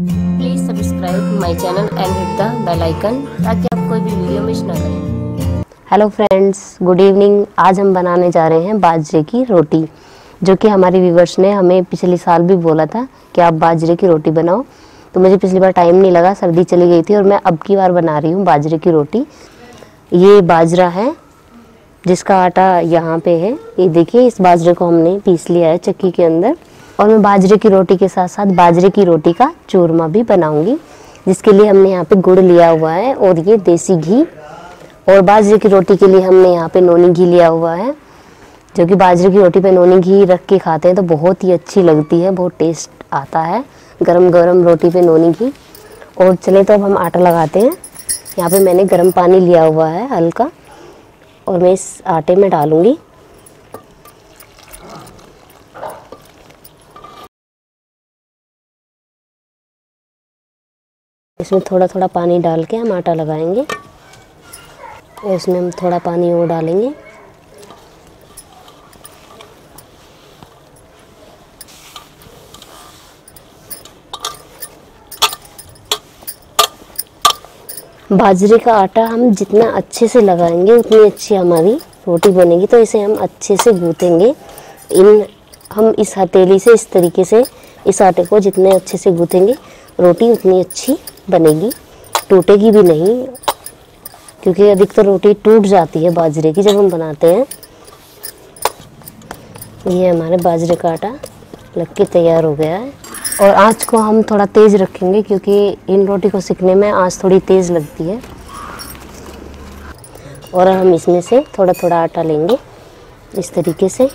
Please subscribe my channel and hit the bell icon ताकि आप कोई भी वीडियो मिस ना करें। हेलो फ्रेंड्स गुड इवनिंग आज हम बनाने जा रहे हैं बाजरे की रोटी, जो कि हमारे व्यूवर्स ने हमें पिछले साल भी बोला था कि आप बाजरे की रोटी बनाओ। तो मुझे पिछली बार टाइम नहीं लगा, सर्दी चली गई थी और मैं अब की बार बना रही हूँ बाजरे की रोटी। ये बाजरा है, जिसका आटा यहाँ पे है। ये देखिए, इस बाजरे को हमने पीस लिया है चक्की के अंदर। और मैं बाजरे की रोटी के साथ साथ बाजरे की रोटी का चूरमा भी बनाऊँगी, जिसके लिए हमने यहाँ पे गुड़ लिया हुआ है और ये देसी घी। और बाजरे की रोटी के लिए हमने यहाँ पे नोनी घी लिया हुआ है, जो कि बाजरे की रोटी पे नोनी घी रख के खाते हैं तो बहुत ही अच्छी लगती है, बहुत टेस्ट आता है गरम गरम रोटी पे नोनी घी। और चले तो अब हम आटा लगाते हैं। यहाँ पे मैंने गर्म पानी लिया हुआ है हल्का, और मैं इस आटे में डालूँगी। इसमें थोड़ा थोड़ा पानी डाल के हम आटा लगाएँगे। और इसमें हम थोड़ा पानी और डालेंगे। बाजरे का आटा हम जितना अच्छे से लगाएँगे, उतनी अच्छी हमारी रोटी बनेगी तो इसे हम अच्छे से गूँथेंगे। इन, हम इस हथेली से इस तरीके से इस आटे को जितने अच्छे से गूँथेंगे, रोटी उतनी अच्छी बनेगी। टूटेगी भी नहीं, क्योंकि अधिकतर रोटी टूट जाती है बाजरे की जब हम बनाते हैं। ये हमारे बाजरे का आटा लग के तैयार हो गया है। और आँच को हम थोड़ा तेज़ रखेंगे, क्योंकि इन रोटी को सिकने में आँच थोड़ी तेज़ लगती है। और हम इसमें से थोड़ा थोड़ा आटा लेंगे, इस तरीके से।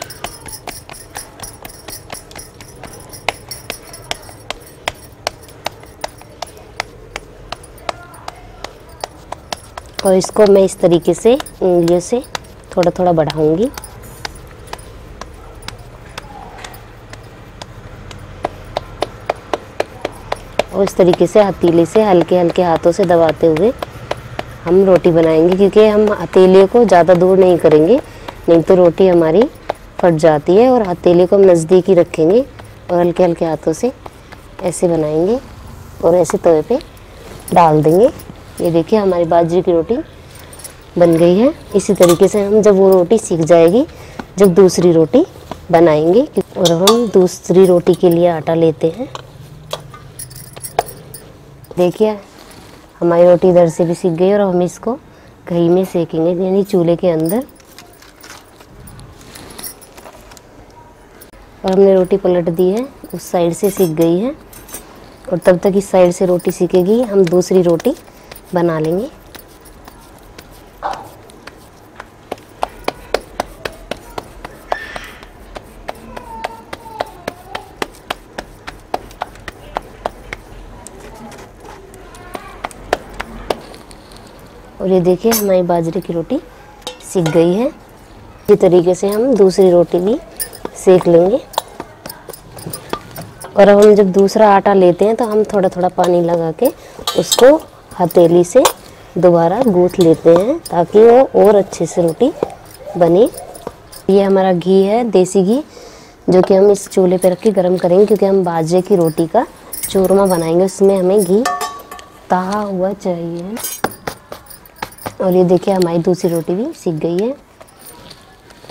और इसको मैं इस तरीके से उंगलियों से थोड़ा थोड़ा बढ़ाऊँगी। और इस तरीके से हथेली से हल्के हल्के हाथों से दबाते हुए हम रोटी बनाएँगे, क्योंकि हम हथेली को ज़्यादा दूर नहीं करेंगे, नहीं तो रोटी हमारी फट जाती है और हथेली को हम नज़दीक ही रखेंगे और हल्के हल्के हाथों से ऐसे बनाएँगे और ऐसे तवे पे डाल देंगे। ये देखिए, हमारी बाजरे की रोटी बन गई है। इसी तरीके से हम जब वो रोटी सीख जाएगी, जब दूसरी रोटी बनाएँगे, और हम दूसरी रोटी के लिए आटा लेते हैं। देखिए, हमारी रोटी इधर से भी सीख गई और हम इसको घी में सेकेंगे, यानी चूल्हे के अंदर। और हमने रोटी पलट दी है, उस साइड से सीख गई है। और तब तक इस साइड से रोटी सीखेगी, हम दूसरी रोटी बना लेंगे। और ये देखिए, हमारी बाजरे की रोटी सीख गई है। इसी तरीके से हम दूसरी रोटी भी सेक लेंगे। और हम जब दूसरा आटा लेते हैं तो हम थोड़ा थोड़ा पानी लगा के उसको हथेली से दोबारा गूँथ लेते हैं ताकि वो और अच्छे से रोटी बने। ये हमारा घी है, देसी घी, जो कि हम इस चूल्हे पर रख के गर्म करेंगे क्योंकि हम बाजरे की रोटी का चूरमा बनाएँगे। उसमें हमें घी ताहा हुआ चाहिए। और ये देखिए, हमारी दूसरी रोटी भी सीख गई है।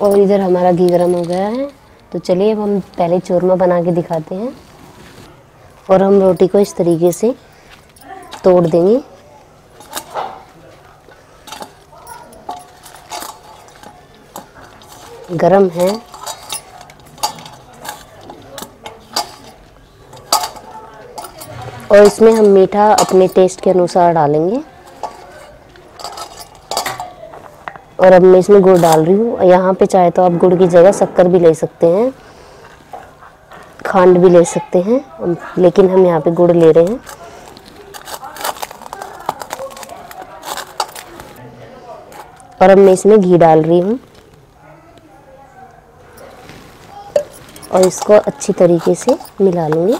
और इधर हमारा घी गर्म हो गया है। तो चलिए, अब हम पहले चूरमा बना के दिखाते हैं। और हम रोटी को इस तरीके से तोड़ देंगे। गरम है। और इसमें हम मीठा अपने टेस्ट के अनुसार डालेंगे। और अब मैं इसमें गुड़ डाल रही हूँ। यहाँ पे चाहे तो आप गुड़ की जगह शक्कर भी ले सकते हैं, खांड भी ले सकते हैं, लेकिन हम यहाँ पे गुड़ ले रहे हैं। और अब मैं इसमें घी डाल रही हूँ। और इसको अच्छी तरीके से मिला लूँगी।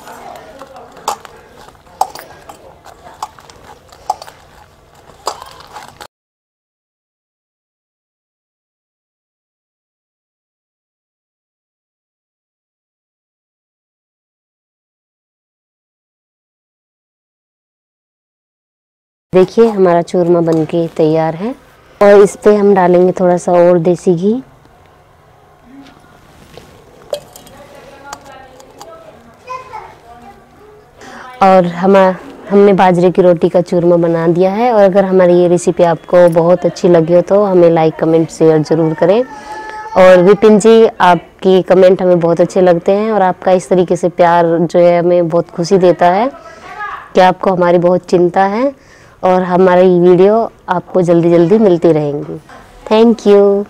देखिए, हमारा चूरमा बनके तैयार है। और इस पे हम डालेंगे थोड़ा सा और देसी घी। और हम, हमने बाजरे की रोटी का चूरमा बना दिया है। और अगर हमारी ये रेसिपी आपको बहुत अच्छी लगी हो तो हमें लाइक कमेंट शेयर ज़रूर करें। और विपिन जी, आपकी कमेंट हमें बहुत अच्छे लगते हैं और आपका इस तरीके से प्यार जो है हमें बहुत खुशी देता है कि आपको हमारी बहुत चिंता है और हमारी वीडियो आपको जल्दी जल्दी मिलती रहेंगी। Thank you